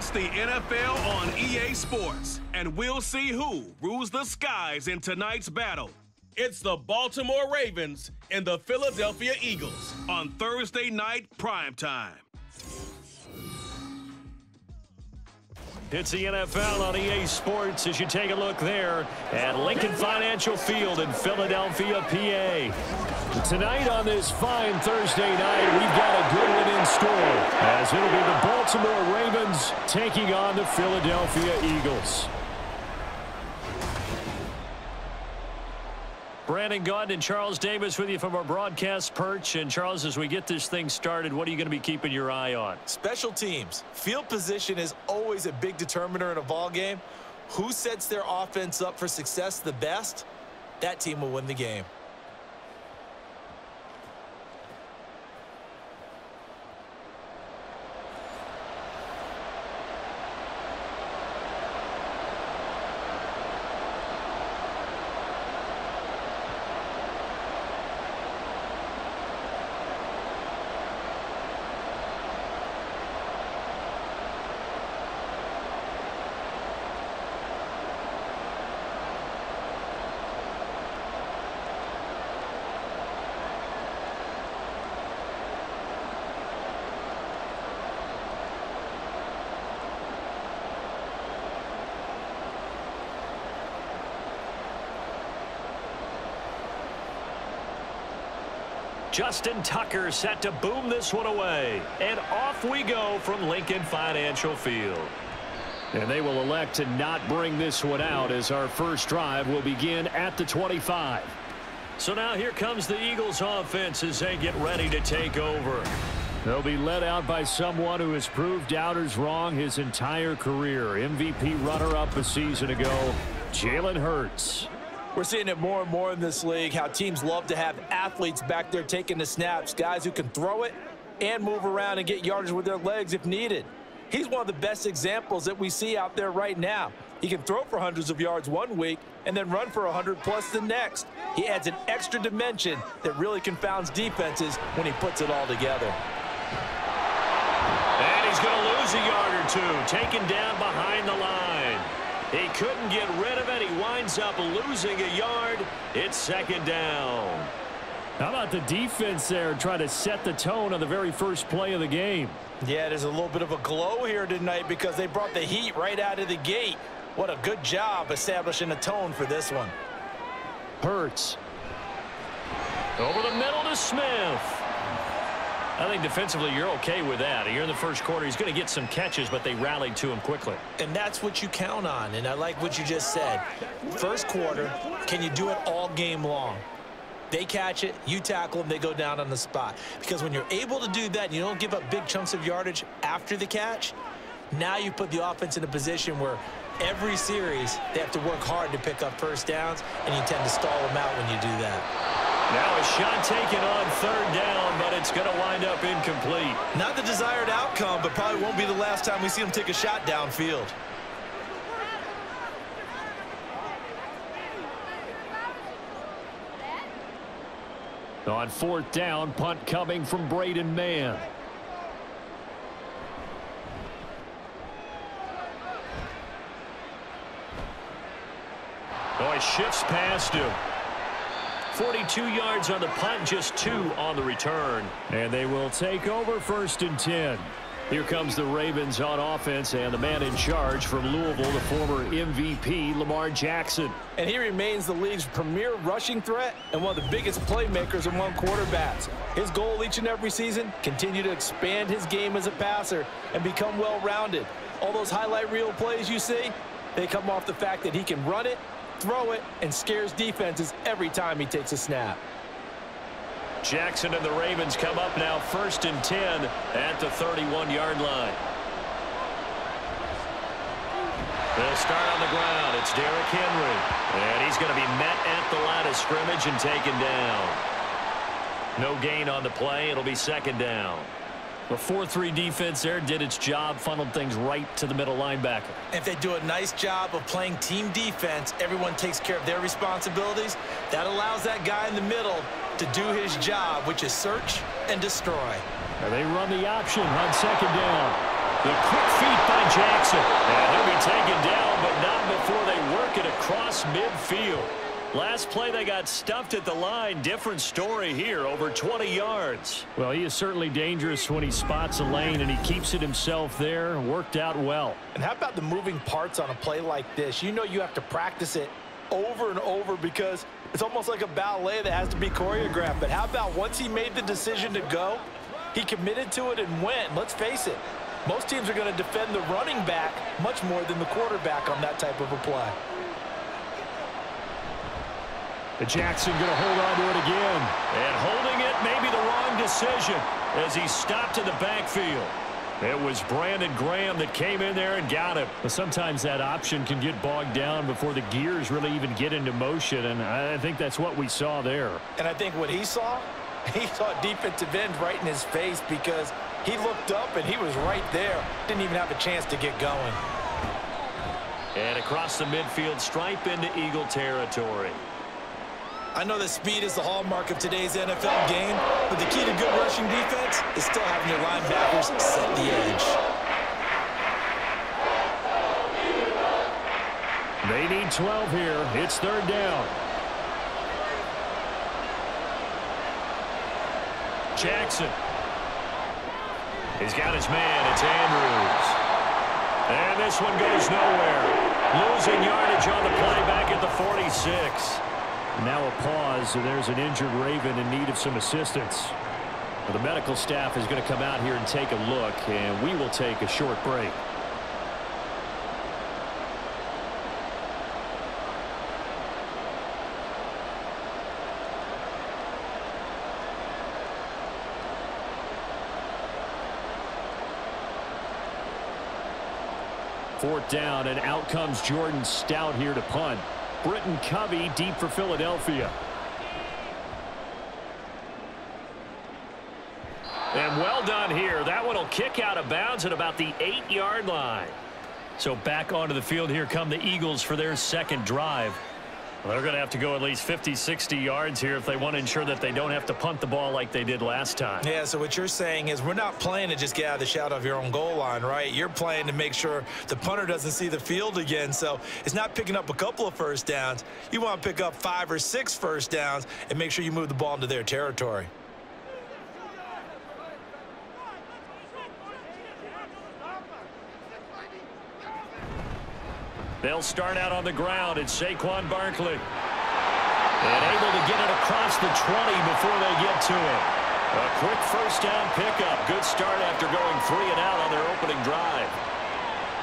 It's the NFL on EA Sports, and we'll see who rules the skies in tonight's battle. It's the Baltimore Ravens and the Philadelphia Eagles on Thursday night primetime. It's the NFL on EA Sports as you take a look there at Lincoln Financial Field in Philadelphia, PA. Tonight on this fine Thursday night, we've got a good one in store as it'll be the Baltimore Ravens taking on the Philadelphia Eagles. Brandon Gaudin and Charles Davis with you from our broadcast perch. And Charles, as we get this thing started, what are you going to be keeping your eye on? Special teams. Field position is always a big determiner in a ball game. Who sets their offense up for success the best, that team will win the game. Justin Tucker set to boom this one away. And off we go from Lincoln Financial Field. And they will elect to not bring this one out as our first drive will begin at the 25. So now here comes the Eagles offense as they get ready to take over. They'll be led out by someone who has proved doubters wrong his entire career. MVP runner-up a season ago, Jalen Hurts. We're seeing it more and more in this league, how teams love to have athletes back there taking the snaps, guys who can throw it and move around and get yardage with their legs if needed. He's one of the best examples that we see out there right now. He can throw for hundreds of yards one week and then run for 100 plus the next. He adds an extra dimension that really confounds defenses when he puts it all together. And he's going to lose a yard or two, taken down behind the line. He couldn't get rid of it. He winds up losing a yard. It's second down. How about the defense there trying to set the tone on the very first play of the game? Yeah, there's a little bit of a glow here tonight because they brought the heat right out of the gate. What a good job establishing a tone for this one. Hurts. Over the middle to Smith. I think defensively you're okay with that. You're in the first quarter. He's going to get some catches, but they rallied to him quickly. And that's what you count on, and I like what you just said. First quarter, can you do it all game long? They catch it, you tackle them, they go down on the spot. Because when you're able to do that and you don't give up big chunks of yardage after the catch, now you put the offense in a position where every series they have to work hard to pick up first downs, and you tend to stall them out when you do that. Now a shot taken on third down, but it's going to wind up incomplete. Not the desired outcome, but probably won't be the last time we see him take a shot downfield. On fourth down, punt coming from Braden Mann. Oh, he shifts past him. 42 yards on the punt, just two on the return. And they will take over first and 10. Here comes the Ravens on offense and the man in charge from Louisville, the former MVP, Lamar Jackson. And he remains the league's premier rushing threat and one of the biggest playmakers among quarterbacks. His goal each and every season, continue to expand his game as a passer and become well-rounded. All those highlight reel plays you see, they come off the fact that he can run it throw it, and scares defenses every time he takes a snap. Jackson and the Ravens come up now first and 10 at the 31-yard line. They'll start on the ground. It's Derrick Henry. And he's going to be met at the line of scrimmage and taken down. No gain on the play. It'll be second down. The 4-3 defense there did its job, funneled things right to the middle linebacker. If they do a nice job of playing team defense, everyone takes care of their responsibilities. That allows that guy in the middle to do his job, which is search and destroy. And they run the option on second down. The quick feet by Jackson. And he'll be taken down, but not before they work it across midfield. Last play, they got stuffed at the line. Different story here, over 20 yards. Well, he is certainly dangerous when he spots a lane, and he keeps it himself there. Worked out well. And how about the moving parts on a play like this? You know you have to practice it over and over because it's almost like a ballet that has to be choreographed. But how about once he made the decision to go, he committed to it and went. Let's face it, most teams are going to defend the running back much more than the quarterback on that type of a play. The Jackson going to hold on to it again. And holding it may be the wrong decision as he stopped in the backfield. It was Brandon Graham that came in there and got him. But sometimes that option can get bogged down before the gears really even get into motion, and I think that's what we saw there. And I think what he saw, he saw defensive end right in his face because he looked up and he was right there. Didn't even have a chance to get going. And across the midfield stripe into Eagle territory. I know that speed is the hallmark of today's NFL game, but the key to good rushing defense is still having your linebackers set the edge. They need 12 here. It's third down. Jackson. He's got his man. It's Andrews. And this one goes nowhere. Losing yardage on the play back at the 46. Now a pause. and There's an injured Raven in need of some assistance. Well, the medical staff is going to come out here and take a look, and we will take a short break. Fourth down, and out comes Jordan Stout here to punt. Britton Covey deep for Philadelphia. And well done here. That one will kick out of bounds at about the eight-yard line. So back onto the field here come the Eagles for their second drive. They're going to have to go at least 50, 60 yards here if they want to ensure that they don't have to punt the ball like they did last time. Yeah, so what you're saying is we're not playing to just get out of the shadow of your own goal line, right? You're playing to make sure the punter doesn't see the field again. So it's not picking up a couple of first downs. You want to pick up five or six first downs and make sure you move the ball into their territory. They'll start out on the ground. It's Saquon Barkley. And able to get it across the 20 before they get to it. A quick first down pickup. Good start after going three and out on their opening drive.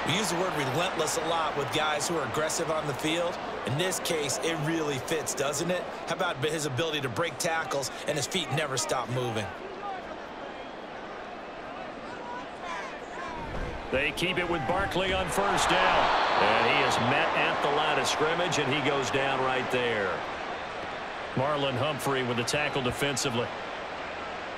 We use the word relentless a lot with guys who are aggressive on the field. In this case, it really fits, doesn't it? How about his ability to break tackles and his feet never stop moving? They keep it with Barkley on first down. And he is met at the line of scrimmage, and he goes down right there. Marlon Humphrey with the tackle defensively.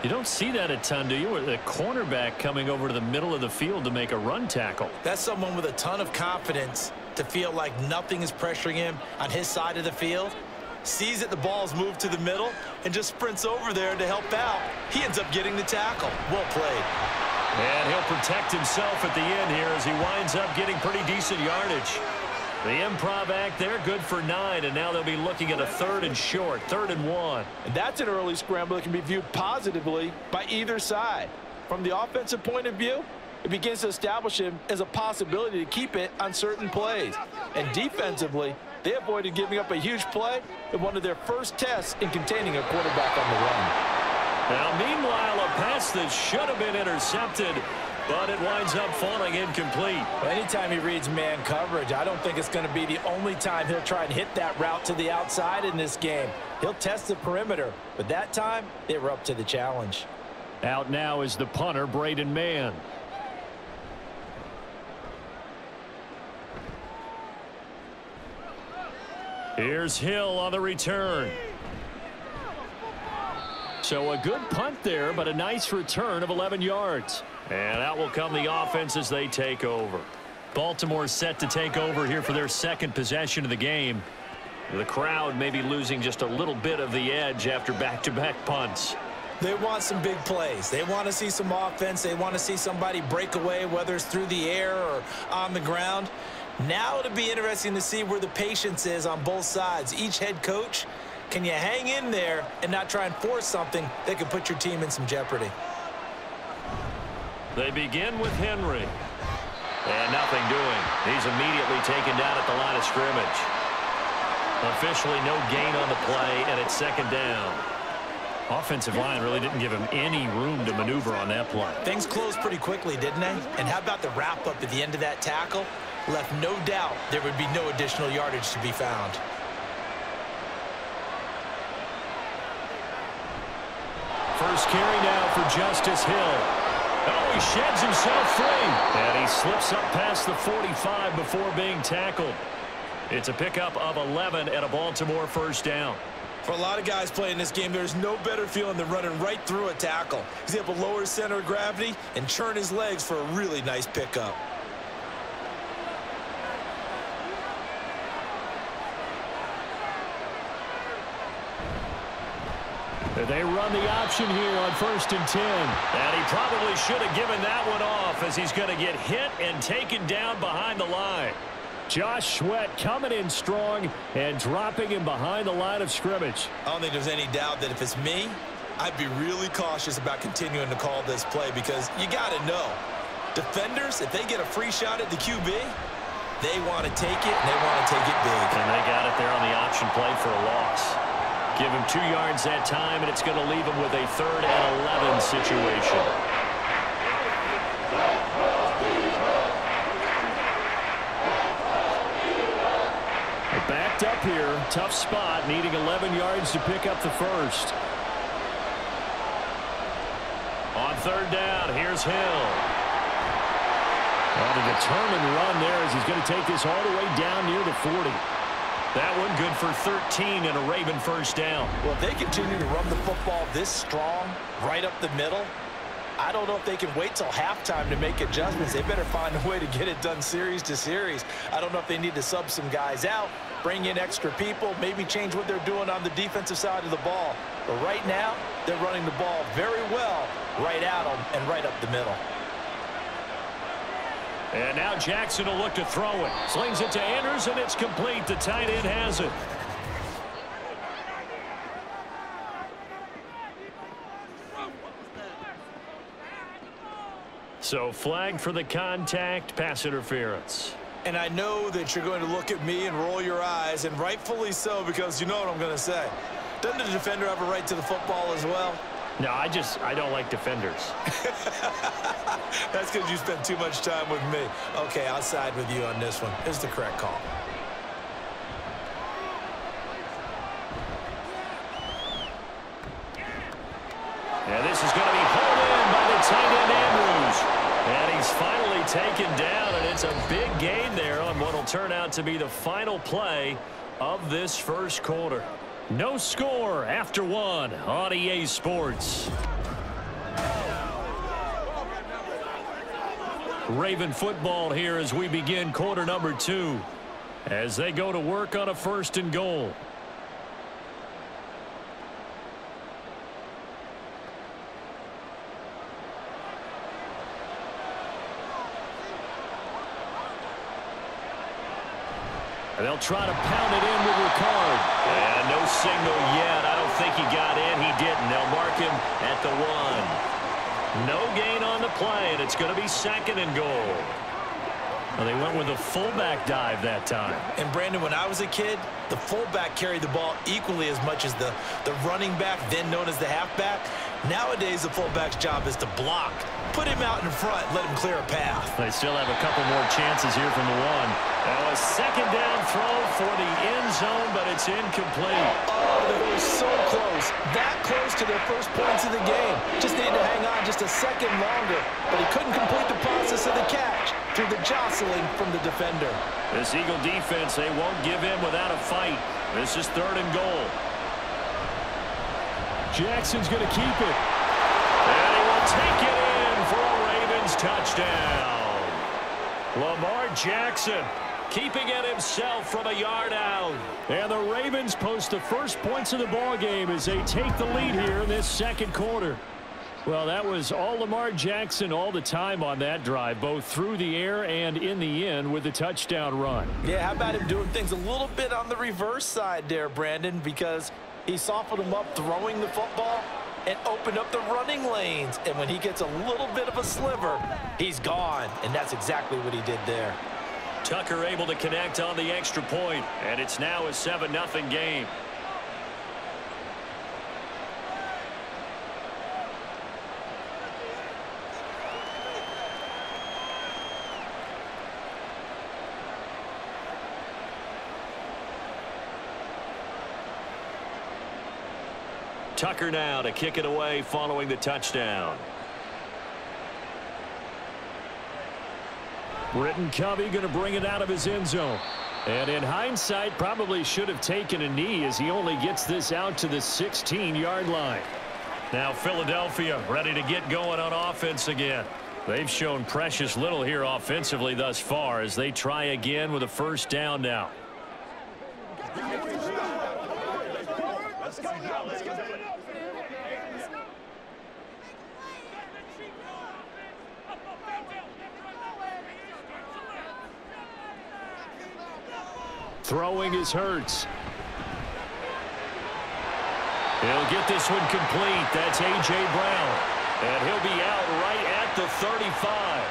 You don't see that a ton, do you? The cornerback coming over to the middle of the field to make a run tackle. That's someone with a ton of confidence to feel like nothing is pressuring him on his side of the field. Sees that the ball is moved to the middle and just sprints over there to help out. He ends up getting the tackle. Well played. And he'll protect himself at the end here as he winds up getting pretty decent yardage. The improv act there, good for nine, and now they'll be looking at a third and short, third and one. And that's an early scramble that can be viewed positively by either side. From the offensive point of view, it begins to establish him as a possibility to keep it on certain plays. And defensively, they avoided giving up a huge play in one of their first tests in containing a quarterback on the run. Now, meanwhile, a pass that should have been intercepted, but it winds up falling incomplete. Well, anytime he reads man coverage, I don't think it's going to be the only time he'll try and hit that route to the outside in this game. He'll test the perimeter, but that time, they were up to the challenge. Out now is the punter, Braden Mann. Here's Hill on the return. So a good punt there, but a nice return of 11 yards. And out will come the offense as they take over. Baltimore set to take over here for their second possession of the game. The crowd may be losing just a little bit of the edge after back-to-back -back punts. They want some big plays. They want to see some offense. They want to see somebody break away, whether it's through the air or on the ground. Now it'll be interesting to see where the patience is on both sides. Each head coach, can you hang in there and not try and force something that could put your team in some jeopardy? They begin with Henry. And nothing doing. He's immediately taken down at the line of scrimmage. Officially no gain on the play, and it's second down. Offensive line really didn't give him any room to maneuver on that play. Things closed pretty quickly, didn't they? And how about the wrap-up at the end of that tackle? Left no doubt there would be no additional yardage to be found. First carry now for Justice Hill. Oh, he sheds himself free. And he slips up past the 45 before being tackled. It's a pickup of 11 and a Baltimore first down. For a lot of guys playing this game, there's no better feeling than running right through a tackle. He's able to lower his center of gravity and churn his legs for a really nice pickup. They run the option here on first and 10. And he probably should have given that one off as he's going to get hit and taken down behind the line. Josh Sweat coming in strong and dropping him behind the line of scrimmage. I don't think there's any doubt that if it's me, I'd be really cautious about continuing to call this play because you got to know, defenders, if they get a free shot at the QB, they want to take it, and they want to take it big. And they got it there on the option play for a loss. Give him two yards that time, and it's going to leave him with a third and 11 situation. Backed up here. Tough spot, needing 11 yards to pick up the first. On third down, here's Hill. On a determined run there as he's going to take this all the way down near the 40. That one good for 13 and a Raven first down. Well, if they continue to run the football this strong, right up the middle, I don't know if they can wait till halftime to make adjustments. They better find a way to get it done series to series. I don't know if they need to sub some guys out, bring in extra people, maybe change what they're doing on the defensive side of the ball. But right now, they're running the ball very well right at them and right up the middle. And now Jackson will look to throw it. Slings it to Andrews, and it's complete. The tight end has it. So flag for the contact, pass interference. And I know that you're going to look at me and roll your eyes, and rightfully so, because you know what I'm going to say. Doesn't the defender have a right to the football as well? No, I just, I don't like defenders. That's because you spend too much time with me. Okay, I'll side with you on this one. It's the correct call. Yeah, this is going to be hauled in by the tight end Andrews. And he's finally taken down, and it's a big gain there on what will turn out to be the final play of this first quarter. No score after one on EA Sports. Raven football here as we begin quarter number two as they go to work on a first and goal. And they'll try to pound it in with signal yet. I don't think he got in. He didn't. They'll mark him at the one. No gain on the play, and it's going to be second and goal. Well, they went with a fullback dive that time. And, Brandon, when I was a kid, the fullback carried the ball equally as much as the, the running back, then known as the halfback. Nowadays, the fullback's job is to block. Put him out in front, let him clear a path. They still have a couple more chances here from the one. Now a second down throw for the end zone, but it's incomplete. Oh, they were so close. That close to their first points of the game. Just needed to hang on just a second longer, but he couldn't complete the process of the catch through the jostling from the defender. This Eagle defense, they won't give in without a fight. This is third and goal. Jackson's going to keep it. And he will take it touchdown. Lamar Jackson keeping it himself from a yard out. And the Ravens post the first points of the ball game as they take the lead here in this second quarter. Well, that was all Lamar Jackson all the time on that drive, both through the air and in the end with the touchdown run. Yeah, how about him doing things a little bit on the reverse side there, Brandon, because he softened him up throwing the football and opened up the running lanes. And when he gets a little bit of a sliver, he's gone. And that's exactly what he did there. Tucker able to connect on the extra point, and it's now a 7-0 game. Tucker now to kick it away following the touchdown. Britton Covey going to bring it out of his end zone. And in hindsight, probably should have taken a knee as he only gets this out to the 16-yard line. Now Philadelphia ready to get going on offense again. They've shown precious little here offensively thus far as they try again with a first down now. Throwing is Hurts. He'll get this one complete. That's A.J. Brown. And he'll be out right at the 35.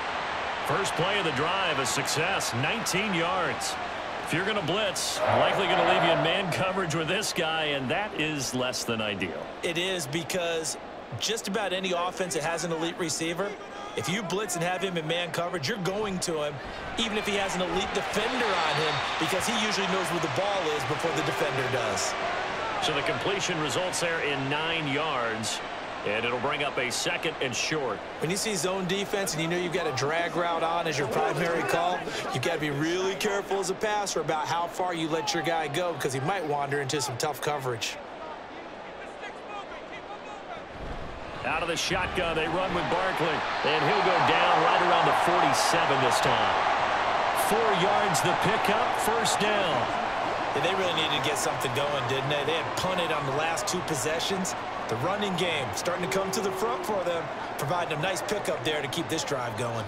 First play of the drive, a success, 19 yards. If you're going to blitz, likely going to leave you in man coverage with this guy, and that is less than ideal. It is because just about any offense that has an elite receiver, if you blitz and have him in man coverage, you're going to him, even if he has an elite defender on him, because he usually knows where the ball is before the defender does. So the completion results there in nine yards. And it'll bring up a second and short. When you see zone defense and you know you've got a drag route on as your primary call, you've got to be really careful as a passer about how far you let your guy go because he might wander into some tough coverage. Out of the shotgun, they run with Barkley. And he'll go down right around the 47 this time. Four yards the pickup, first down. Yeah, they really needed to get something going, didn't they? They had punted on the last two possessions. The running game starting to come to the front for them, providing a nice pickup there to keep this drive going.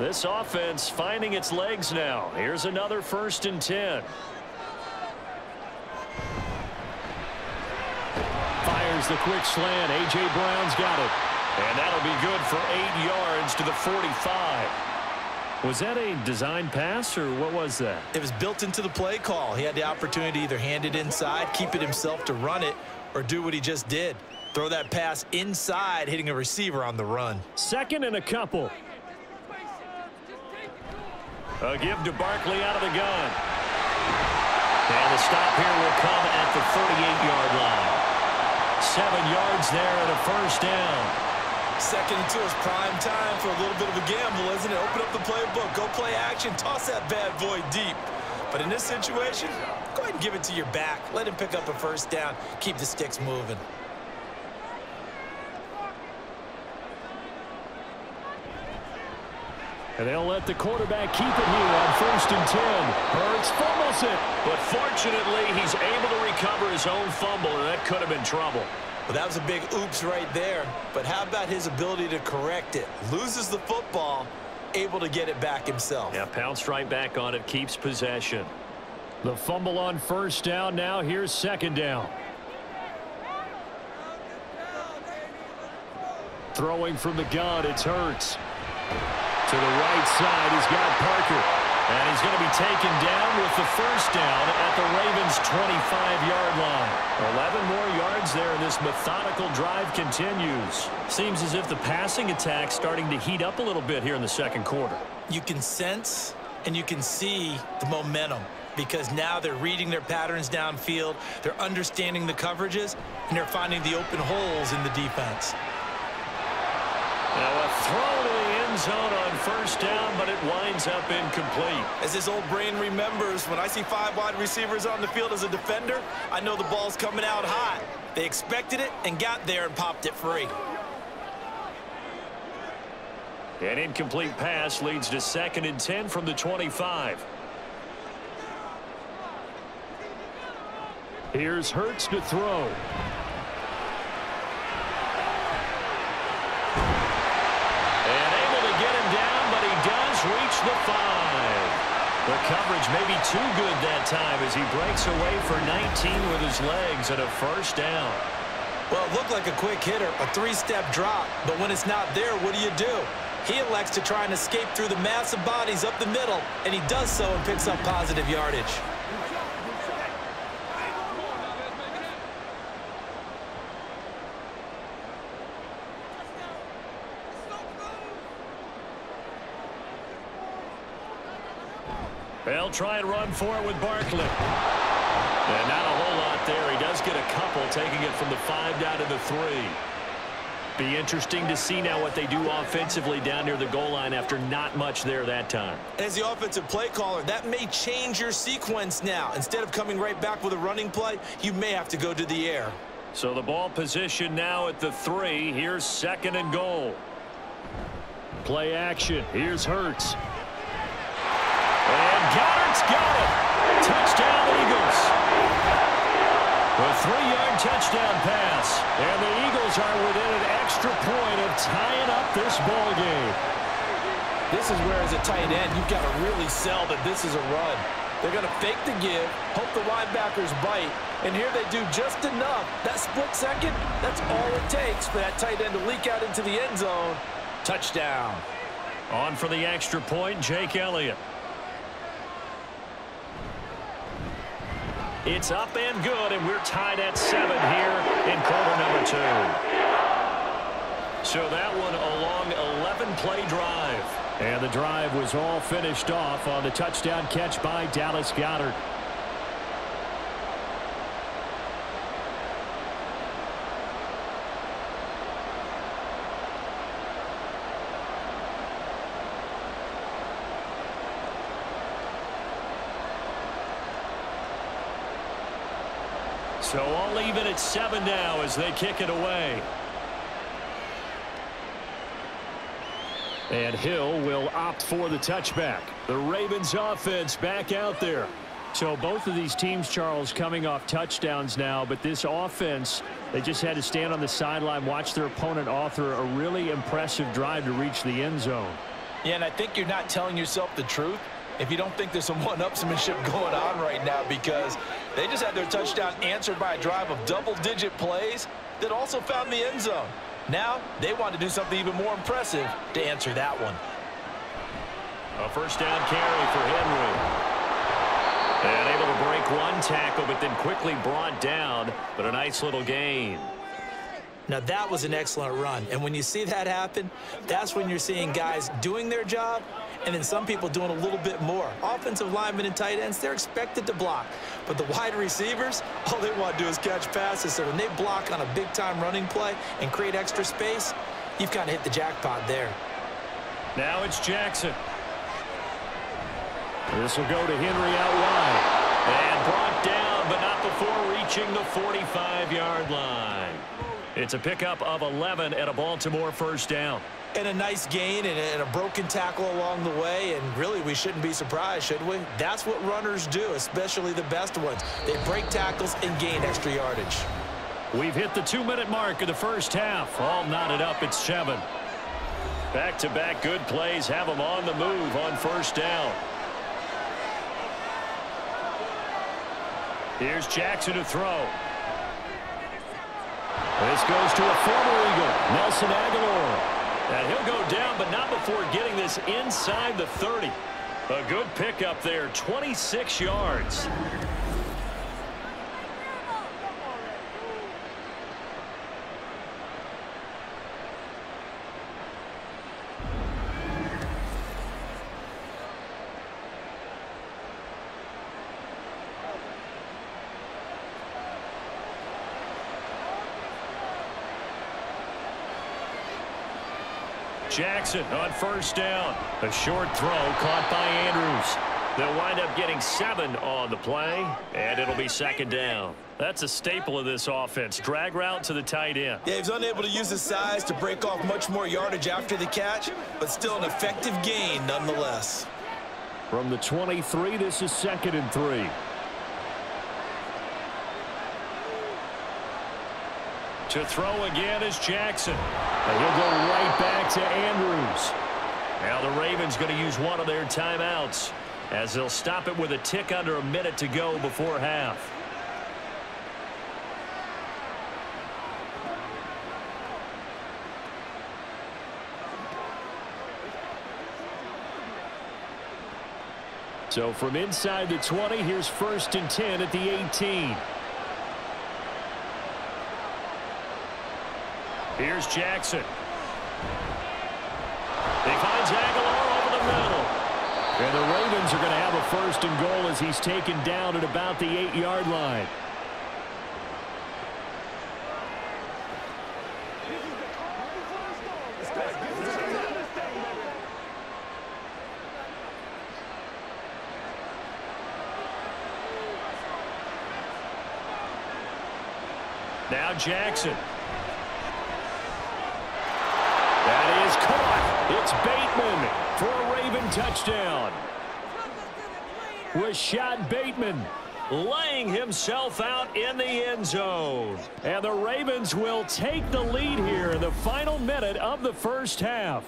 This offense finding its legs now. Here's another first and 10. The quick slant. A.J. Brown's got it. And that'll be good for eight yards to the 45. Was that a design pass, or what was that? It was built into the play call. He had the opportunity to either hand it inside, keep it himself to run it, or do what he just did. Throw that pass inside, hitting a receiver on the run. Second and a couple. A give to Barkley out of the gun. And the stop here will come at the 38-yard line. Seven yards there and a first down. Second and two is prime time for a little bit of a gamble, isn't it? Open up the playbook, go play action, toss that bad boy deep. But in this situation, go ahead and give it to your back. Let him pick up a first down. Keep the sticks moving. And they'll let the quarterback keep it here on first and 10. Hurts fumbles it. But fortunately, he's able to recover his own fumble, and that could have been trouble. Well, that was a big oops right there. But how about his ability to correct it? Loses the football, able to get it back himself. Yeah, pounced right back on it, keeps possession. The fumble on first down now. Here's second down. Throwing from the gun, it's Hurts. To the right side, he's got Parker. And he's going to be taken down with the first down at the Ravens' 25-yard line. 11 more yards there, and this methodical drive continues. Seems as if the passing attack's starting to heat up a little bit here in the second quarter. You can sense and you can see the momentum because now they're reading their patterns downfield, they're understanding the coverages, and they're finding the open holes in the defense. Now a throw to the end end zone on first down, but it winds up incomplete. As his old brain remembers, when I see five wide receivers on the field as a defender, I know the ball's coming out hot. They expected it and got there and popped it free. An incomplete pass leads to second and 10 from the 25. Here's Hurts to throw. The five. The coverage may be too good that time as he breaks away for 19 with his legs and a first down. Well, it looked like a quick hitter, a three-step drop, but when it's not there, what do you do? He elects to try and escape through the massive bodies up the middle, and he does so and picks up positive yardage. They'll try and run for it with Barkley. And not a whole lot there. He does get a couple, taking it from the five down to the three. Be interesting to see now what they do offensively down near the goal line after not much there that time. As the offensive play caller, that may change your sequence now. Instead of coming right back with a running play, you may have to go to the air. So the ball position now at the three. Here's second and goal. Play action. Here's Hurts. Got it. Touchdown, Eagles. A three-yard touchdown pass. And the Eagles are within an extra point of tying up this ball game. This is where, as a tight end, you've got to really sell that this is a run. They're going to fake the give, hope the linebackers bite, and here they do just enough. That split second, that's all it takes for that tight end to leak out into the end zone. Touchdown. On for the extra point, Jake Elliott. It's up and good, and we're tied at seven here in quarter number two. So that one a long 11-play drive. And the drive was all finished off on the touchdown catch by Dallas Goedert. So all even at seven now as they kick it away. And Hill will opt for the touchback. The Ravens offense back out there. So both of these teams, Charles, coming off touchdowns now, but this offense, they just had to stand on the sideline, watch their opponent author a really impressive drive to reach the end zone. Yeah, and I think you're not telling yourself the truth if you don't think there's some one-upsmanship going on right now because they just had their touchdown answered by a drive of double-digit plays that also found the end zone. Now they want to do something even more impressive to answer that one. A first down carry for Henry. And able to break one tackle, but then quickly brought down. But a nice little gain. Now that was an excellent run. And when you see that happen, that's when you're seeing guys doing their job and then some people doing a little bit more. Offensive linemen and tight ends, they're expected to block. But the wide receivers, all they want to do is catch passes. So when they block on a big-time running play and create extra space, you've kind of hit the jackpot there. Now it's Jackson. This will go to Henry out wide. And brought down, but not before reaching the 45-yard line. It's a pickup of 11 at a Baltimore first down. And a nice gain and a broken tackle along the way. And really, we shouldn't be surprised, should we? That's what runners do, especially the best ones. They break tackles and gain extra yardage. We've hit the two-minute mark of the first half. All knotted up at seven. Back-to-back -back good plays have them on the move on first down. Here's Jackson to throw. This goes to a former Eagle, Nelson Agholor. And he'll go down, but not before getting this inside the 30. A good pickup there, 26 yards. Jackson on first down. A short throw caught by Andrews. They'll wind up getting seven on the play, and it'll be second down. That's a staple of this offense. Drag route to the tight end. Yeah, he's unable to use his size to break off much more yardage after the catch, but still an effective gain nonetheless. From the 23, this is second and three. To throw again is Jackson. And he'll go right back to Andrews. Now the Ravens going to use one of their timeouts as they'll stop it with a tick under a minute to go before half. So from inside the 20, here's first and 10 at the 18. Here's Jackson. He finds Agholor over the middle. And the Ravens are going to have a first and goal as he's taken down at about the eight-yard line. Now Jackson. That is caught. It's Bateman for a Raven touchdown. Rashod Bateman laying himself out in the end zone. And the Ravens will take the lead here in the final minute of the first half.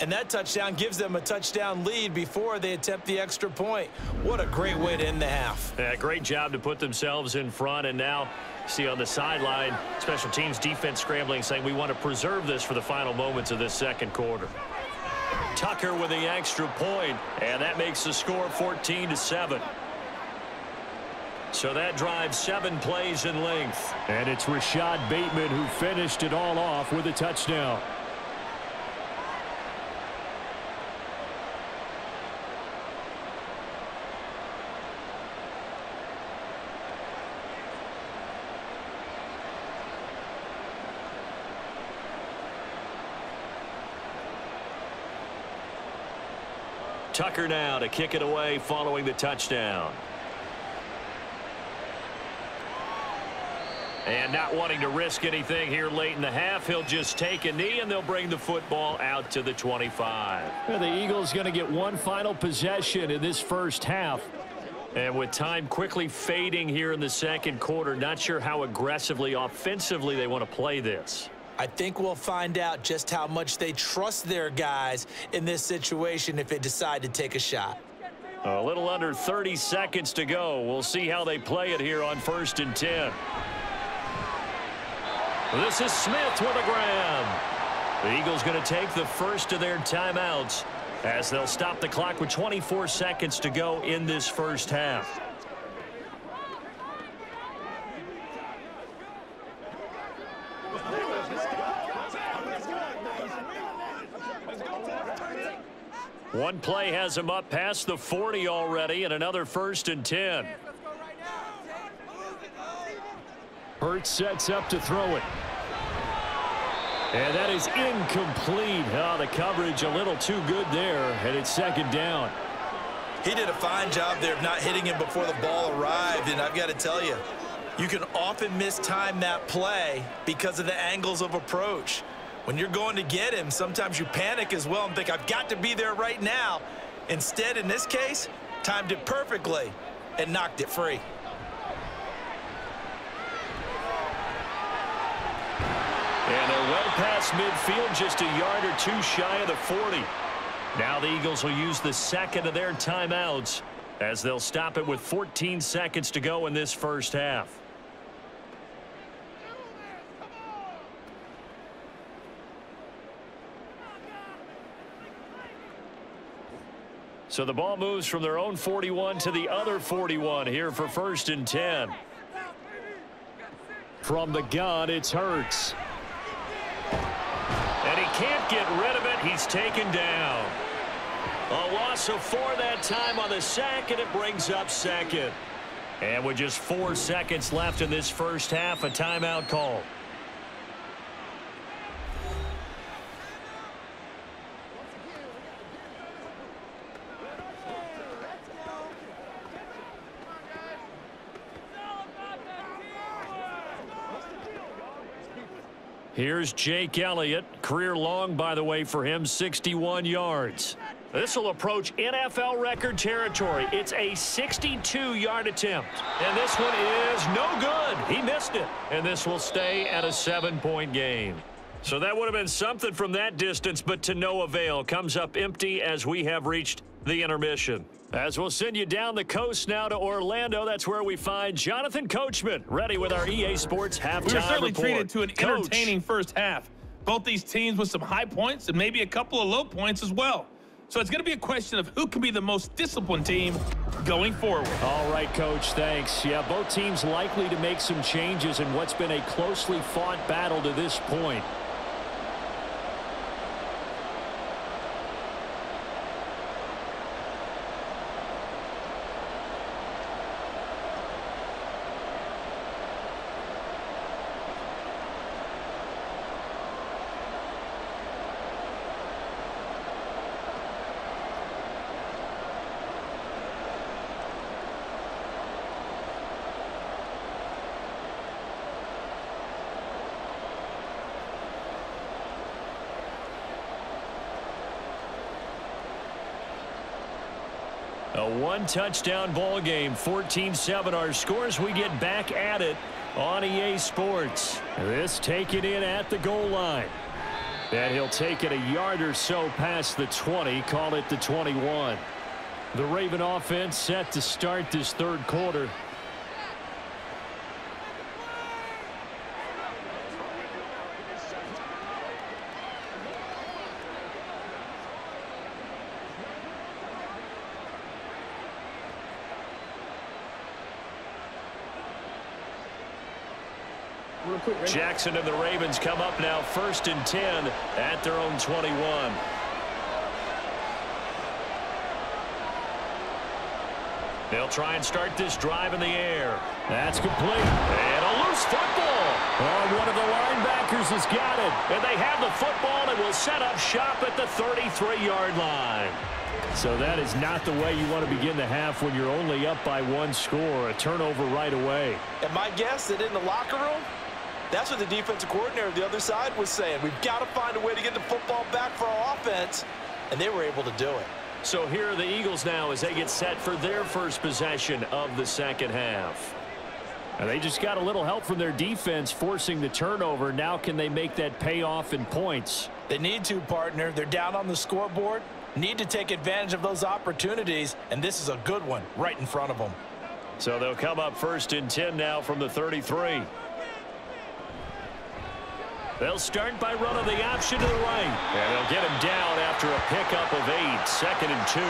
And that touchdown gives them a touchdown lead before they attempt the extra point. What a great way to end the half. Yeah, great job to put themselves in front. And now see on the sideline, special teams defense scrambling, saying we want to preserve this for the final moments of this second quarter. Tucker with the extra point, and that makes the score 14 to 7. So that drives seven plays in length. And it's Rashod Bateman who finished it all off with a touchdown. Tucker now to kick it away following the touchdown. And not wanting to risk anything here late in the half, he'll just take a knee and they'll bring the football out to the 25. Well, the Eagles going to get one final possession in this first half. And with time quickly fading here in the second quarter, not sure how aggressively offensively they want to play this. I think we'll find out just how much they trust their guys in this situation if they decide to take a shot. A little under 30 seconds to go. We'll see how they play it here on first and 10. This is Smith with a grab. The Eagles going to take the first of their timeouts as they'll stop the clock with 24 seconds to go in this first half. One play has him up past the 40 already and another first and 10. Hurts sets up to throw it. And that is incomplete. Oh, the coverage a little too good there, and it's second down. He did a fine job there of not hitting him before the ball arrived, and I've got to tell you, you can often mistime that play because of the angles of approach. When you're going to get him, sometimes you panic as well and think, I've got to be there right now. Instead, in this case, timed it perfectly and knocked it free. And they're well past midfield, just a yard or two shy of the 40. Now the Eagles will use the second of their timeouts as they'll stop it with 14 seconds to go in this first half. So the ball moves from their own 41 to the other 41 here for first and 10. From the gun, it's Hurts. And he can't get rid of it. He's taken down. A loss of four that time on the sack, and it brings up second. And with just four seconds left in this first half, a timeout call. Here's Jake Elliott. Career long, by the way, for him, 61 yards. This will approach NFL record territory. It's a 62-yard attempt. And this one is no good. He missed it. And this will stay at a seven-point game. So that would have been something from that distance, but to no avail. Comes up empty as we have reached the intermission. As we'll send you down the coast now to Orlando, that's where we find Jonathan Coachman ready with our EA Sports halftime We were certainly report. treated to an Coach. entertaining first half. Both these teams with some high points and maybe a couple of low points as well. So it's going to be a question of who can be the most disciplined team going forward. All right, Coach, thanks. Yeah, both teams likely to make some changes in what's been a closely fought battle to this point. A one-touchdown ball game, 14-7 our scores. We get back at it on EA Sports. This taken in at the goal line. And he'll take it a yard or so past the 20, call it the 21. The Raven offense set to start this third quarter. Jackson and the Ravens come up now first and 10 at their own 21. They'll try and start this drive in the air. That's complete. And a loose football. Oh, one of the linebackers has got it. And they have the football and will set up shop at the 33-yard line. So that is not the way you want to begin the half when you're only up by one score. A turnover right away. And my guess that in the locker room, that's what the defensive coordinator of the other side was saying. We've got to find a way to get the football back for our offense, and they were able to do it. So here are the Eagles now as they get set for their first possession of the second half. And they just got a little help from their defense forcing the turnover. Now can they make that pay off in points? They need to, partner. They're down on the scoreboard, need to take advantage of those opportunities, and this is a good one right in front of them. So they'll come up first and 10 now from the 33. They'll start by running the option to the right. And they'll get him down after a pickup of eight. Second and two.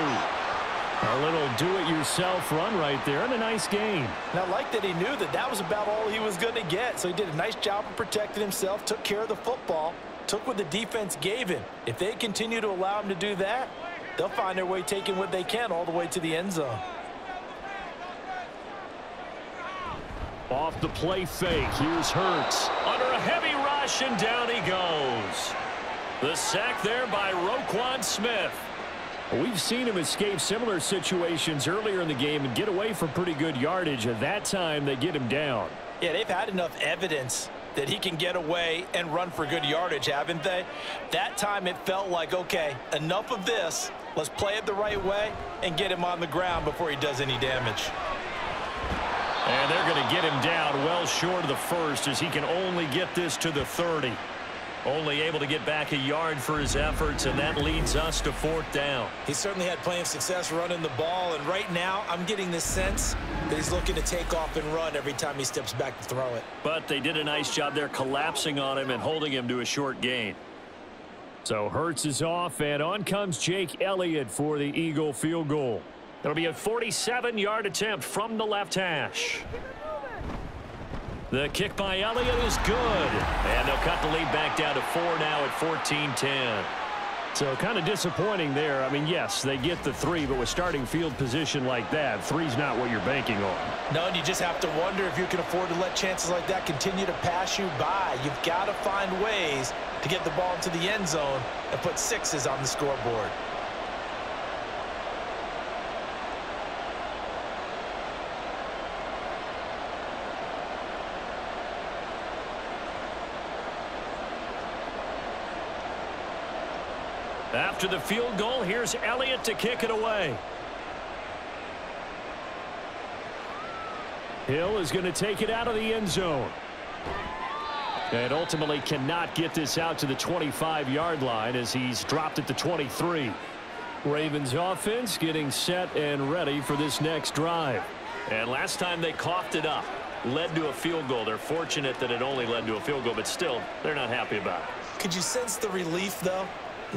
A little do-it-yourself run right there and a nice game. And I like that he knew that that was about all he was going to get. So he did a nice job of protecting himself, took care of the football, took what the defense gave him. If they continue to allow him to do that, they'll find their way taking what they can all the way to the end zone. Off the play fake. Here's Hurts. Under a heavy and down he goes. The sack there by Roquan Smith. We've seen him escape similar situations earlier in the game and get away from pretty good yardage. At that time, they get him down. Yeah, they've had enough evidence that he can get away and run for good yardage, haven't they? That time it felt like, okay, enough of this. Let's play it the right way and get him on the ground before he does any damage. And they're going to get him down well short of the first as he can only get this to the 30. Only able to get back a yard for his efforts, and that leads us to fourth down. He certainly had plenty of success running the ball, and right now I'm getting the sense that he's looking to take off and run every time he steps back to throw it. But they did a nice job there collapsing on him and holding him to a short gain. So Hurts is off, and on comes Jake Elliott for the Eagle field goal. It'll be a 47-yard attempt from the left hash. The kick by Elliott is good. And they'll cut the lead back down to four now at 14-10. So kind of disappointing there. I mean, yes, they get the three, but with starting field position like that, three's not what you're banking on. No, and you just have to wonder if you can afford to let chances like that continue to pass you by. You've got to find ways to get the ball into the end zone and put sixes on the scoreboard. After the field goal, here's Elliott to kick it away. Hill is going to take it out of the end zone. And ultimately cannot get this out to the 25-yard line as he's dropped at the 23. Ravens offense getting set and ready for this next drive. And last time they coughed it up, led to a field goal. They're fortunate that it only led to a field goal, but still, they're not happy about it. Could you sense the relief, though?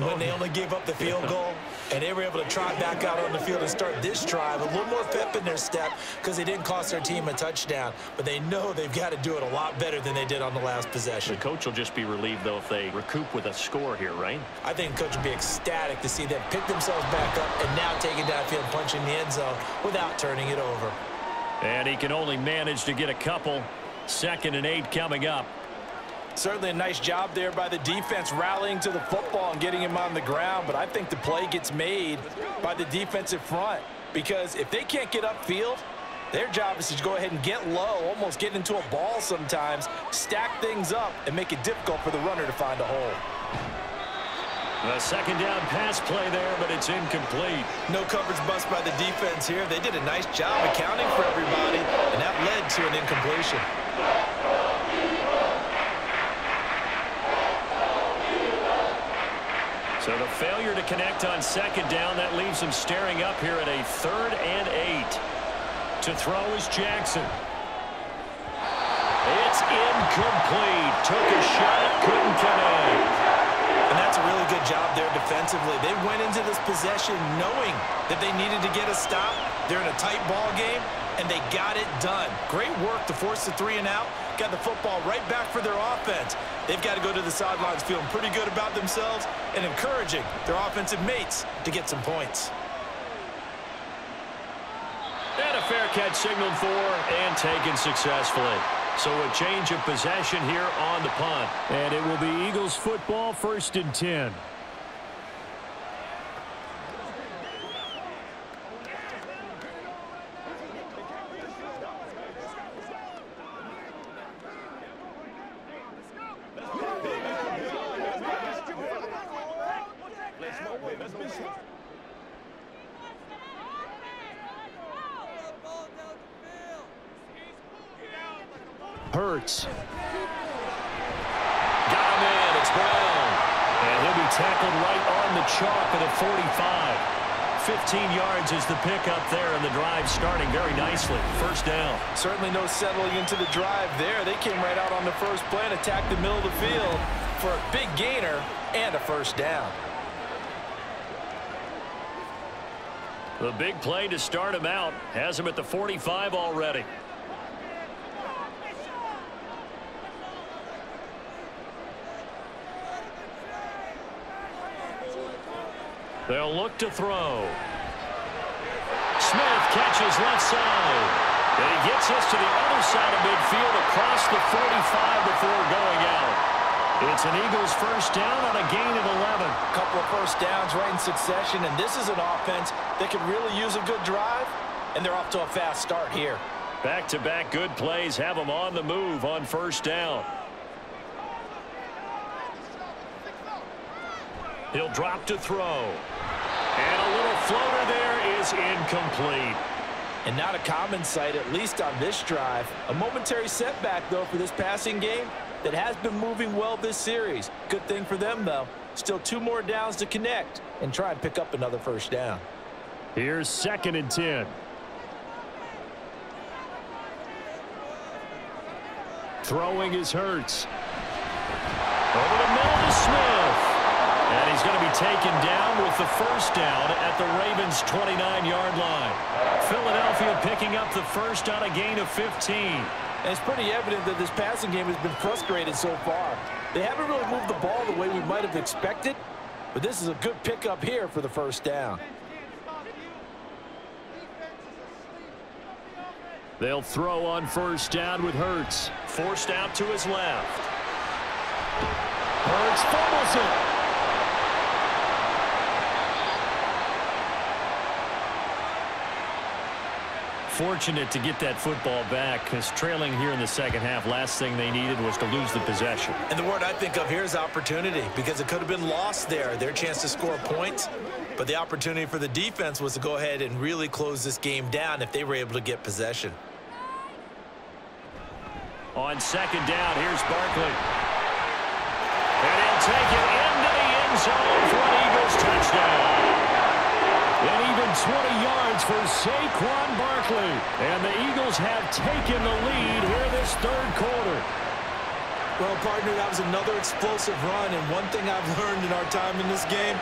When they only gave up the field goal and they were able to trot back out on the field and start this drive. A little more pep in their step because they didn't cost their team a touchdown. But they know they've got to do it a lot better than they did on the last possession. The coach will just be relieved though if they recoup with a score here right? I think coach will be ecstatic to see them pick themselves back up and now take it downfield punching the end zone without turning it over. And he can only manage to get a couple. Second and eight coming up Certainly a nice job there by the defense rallying to the football and getting him on the ground. But I think the play gets made by the defensive front because if they can't get upfield, their job is to go ahead and get low, almost get into a ball sometimes, stack things up, and make it difficult for the runner to find a hole. A second down pass play there, but it's incomplete. No coverage bust by the defense here. They did a nice job accounting for everybody, and that led to an incompletion. So the failure to connect on second down, that leaves him staring up here at a third and eight. To throw is Jackson. It's incomplete. Took a shot, couldn't connect. And that's a really good job there defensively. They went into this possession knowing that they needed to get a stop. They're in a tight ball game, and they got it done. Great work to force the three and out. Got the football right back for their offense. They've got to go to the sidelines feeling pretty good about themselves and encouraging their offensive mates to get some points. And a fair catch signaled for and taken successfully. So a change of possession here on the punt. And it will be Eagles football first and 10. Hurts. Got him in. It's Brown. And he'll be tackled right on the chalk at a 45. 15 yards is the pickup there, and the drive starting very nicely. First down. Certainly no settling into the drive there. They came right out on the first play and the middle of the field for a big gainer and a first down. The big play to start him out has him at the 45 already. They'll look to throw. Smith catches left side. And he gets us to the other side of midfield across the 45 before going out. It's an Eagles first down on a gain of 11. A couple of first downs right in succession, and this is an offense that could really use a good drive, and they're off to a fast start here. Back-to-back -back good plays have them on the move on first down. He'll drop to throw. And a little floater there is incomplete. And not a common sight, at least on this drive. A momentary setback, though, for this passing game that has been moving well this series. Good thing for them, though. Still two more downs to connect and try and pick up another first down. Here's second and 10. Throwing is Hurts. Over the middle to Smith. And he's going to be taken down with the first down at the Ravens' 29-yard line. Philadelphia picking up the first on a gain of 15. And it's pretty evident that this passing game has been frustrated so far. They haven't really moved the ball the way we might have expected, but this is a good pickup here for the first down. They'll throw on first down with Hurts. Forced out to his left. Hurts fumbles it. Fortunate to get that football back because trailing here in the second half, last thing they needed was to lose the possession. And the word I think of here is opportunity because it could have been lost there, their chance to score points. But the opportunity for the defense was to go ahead and really close this game down if they were able to get possession. On second down, here's Barkley. And he'll take it into the end zone for an Eagles touchdown. And even 20 yards for Saquon Barkley. And the Eagles have taken the lead here this third quarter. Well, partner, that was another explosive run. And one thing I've learned in our time in this game,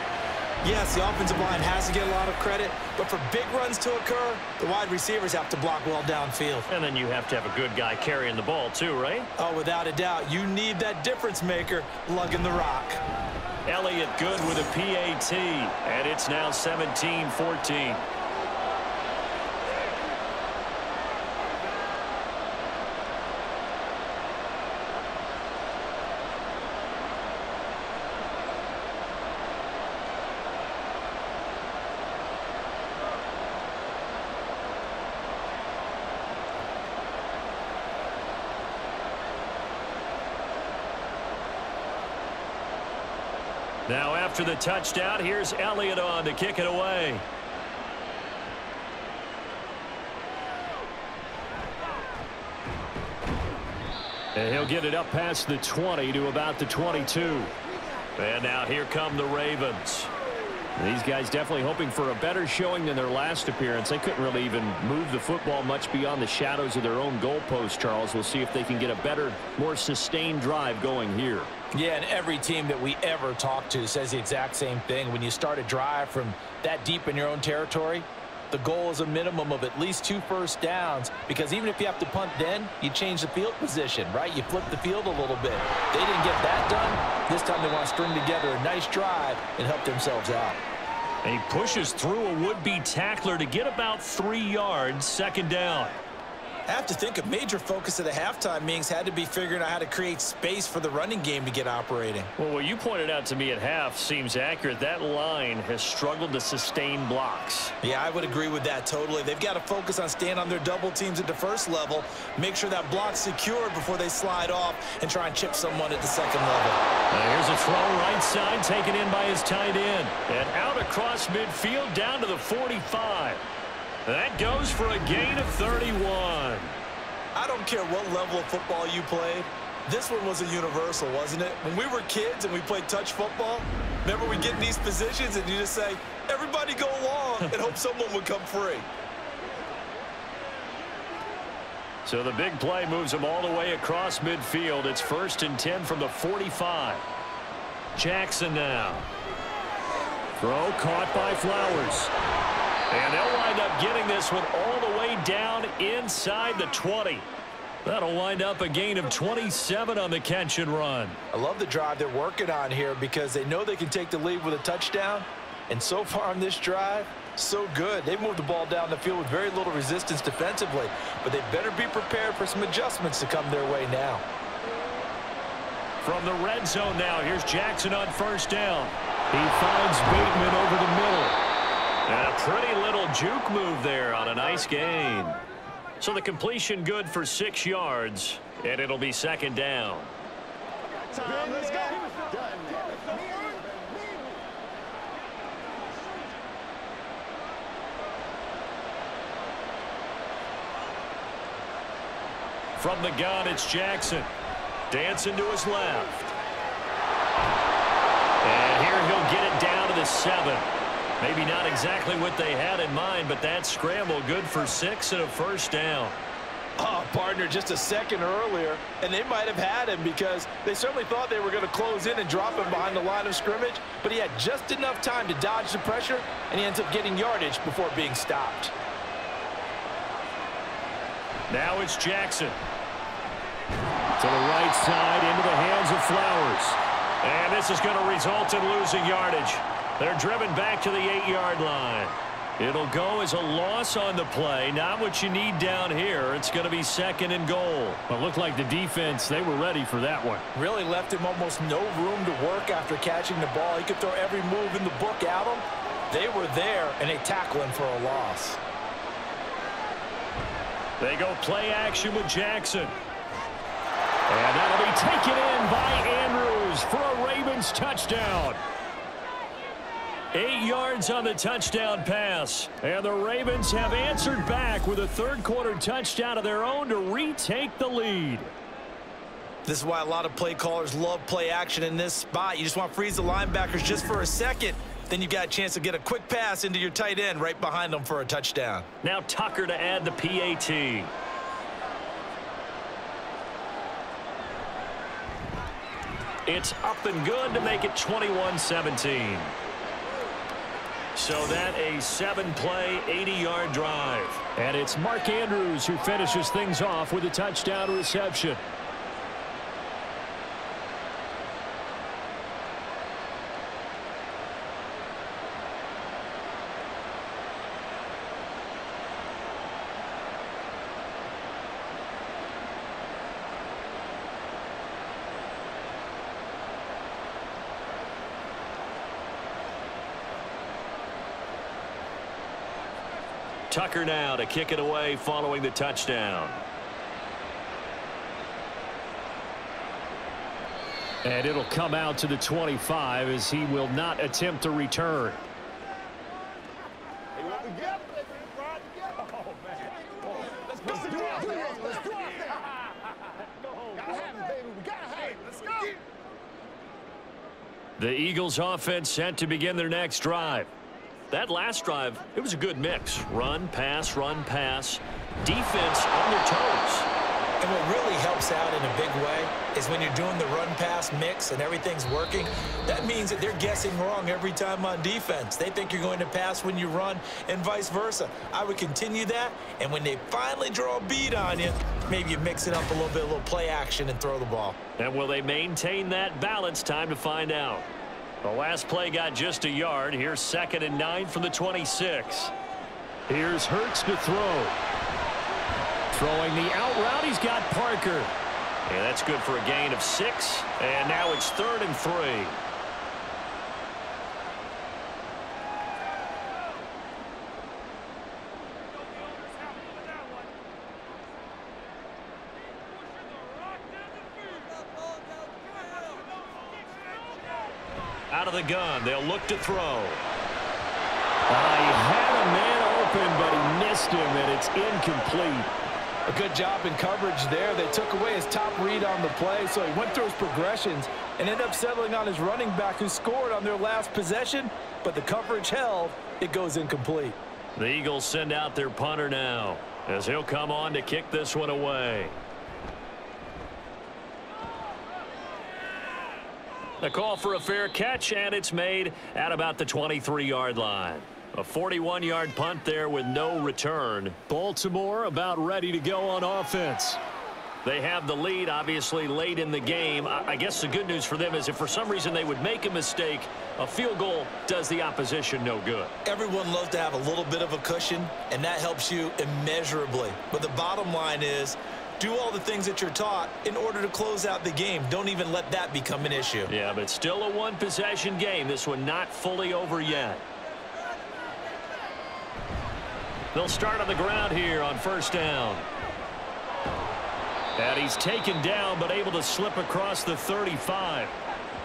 yes, the offensive line has to get a lot of credit, but for big runs to occur, the wide receivers have to block well downfield. And then you have to have a good guy carrying the ball too, right? Oh, without a doubt. You need that difference maker lugging the rock. Elliott good with a PAT, and it's now 17-14. Now after the touchdown, here's Elliott on to kick it away. And he'll get it up past the 20 to about the 22. And now here come the Ravens. These guys definitely hoping for a better showing than their last appearance. They couldn't really even move the football much beyond the shadows of their own goalpost, Charles. We'll see if they can get a better, more sustained drive going here. Yeah, and every team that we ever talk to says the exact same thing. When you start a drive from that deep in your own territory, the goal is a minimum of at least two first downs because even if you have to punt then, you change the field position, right? You flip the field a little bit. They didn't get that done. This time they want to string together a nice drive and help themselves out. He pushes through a would-be tackler to get about three yards, second down. I have to think a major focus of the halftime meetings had to be figuring out how to create space for the running game to get operating. Well, what you pointed out to me at half seems accurate. That line has struggled to sustain blocks. Yeah, I would agree with that totally. They've got to focus on staying on their double teams at the first level, make sure that block's secured before they slide off and try and chip someone at the second level. Now here's a throw right side taken in by his tight end. And out across midfield down to the 45. That goes for a gain of 31. I don't care what level of football you played. This one was a universal, wasn't it? When we were kids and we played touch football, remember we get in these positions and you just say, everybody go along and hope someone would come free. So the big play moves them all the way across midfield. It's first and 10 from the 45. Jackson now. Throw caught by Flowers. And they'll wind up getting this one all the way down inside the 20. That'll wind up a gain of 27 on the catch and run. I love the drive they're working on here because they know they can take the lead with a touchdown. And so far on this drive, so good. They've moved the ball down the field with very little resistance defensively. But they better be prepared for some adjustments to come their way now. From the red zone now, here's Jackson on first down. He finds Bateman over the middle. And a pretty little juke move there on a nice gain. So the completion good for six yards, and it'll be second down. let's go. From the gun, it's Jackson. Dancing to his left. And here he'll get it down to the seven. Maybe not exactly what they had in mind, but that scramble good for six and a first down. Oh, partner, just a second earlier, and they might have had him because they certainly thought they were going to close in and drop him behind the line of scrimmage, but he had just enough time to dodge the pressure, and he ends up getting yardage before being stopped. Now it's Jackson. To the right side, into the hands of Flowers. And this is going to result in losing yardage. They're driven back to the eight-yard line. It'll go as a loss on the play. Not what you need down here. It's going to be second and goal. But looked like the defense, they were ready for that one. Really left him almost no room to work after catching the ball. He could throw every move in the book at him. They were there, and they tackle him for a loss. They go play action with Jackson. And that'll be taken in by Andrews for a Ravens touchdown. Eight yards on the touchdown pass. And the Ravens have answered back with a third quarter touchdown of their own to retake the lead. This is why a lot of play callers love play action in this spot. You just want to freeze the linebackers just for a second. Then you've got a chance to get a quick pass into your tight end right behind them for a touchdown. Now Tucker to add the PAT. It's up and good to make it 21-17. So that a seven-play, 80-yard drive. And it's Mark Andrews who finishes things off with a touchdown reception. Tucker now to kick it away following the touchdown. And it'll come out to the 25 as he will not attempt to return. Oh, the Eagles offense set to begin their next drive. That last drive, it was a good mix. Run, pass, run, pass. Defense on their toes. And what really helps out in a big way is when you're doing the run-pass mix and everything's working, that means that they're guessing wrong every time on defense. They think you're going to pass when you run and vice versa. I would continue that, and when they finally draw a bead on you, maybe you mix it up a little bit, a little play action and throw the ball. And will they maintain that balance? Time to find out. The last play got just a yard. Here's second and nine from the 26. Here's Hurts to throw. Throwing the out route, he's got Parker. And that's good for a gain of six. And now it's third and three. Of the gun. They'll look to throw. Uh, he had a man open, but he missed him, and it's incomplete. A good job in coverage there. They took away his top read on the play, so he went through his progressions and ended up settling on his running back who scored on their last possession, but the coverage held. It goes incomplete. The Eagles send out their punter now as he'll come on to kick this one away. A call for a fair catch, and it's made at about the 23-yard line. A 41-yard punt there with no return. Baltimore about ready to go on offense. They have the lead, obviously, late in the game. I guess the good news for them is if for some reason they would make a mistake, a field goal does the opposition no good. Everyone loves to have a little bit of a cushion, and that helps you immeasurably. But the bottom line is do all the things that you're taught in order to close out the game. Don't even let that become an issue. Yeah, but still a one-possession game. This one not fully over yet. They'll start on the ground here on first down. And he's taken down but able to slip across the 35.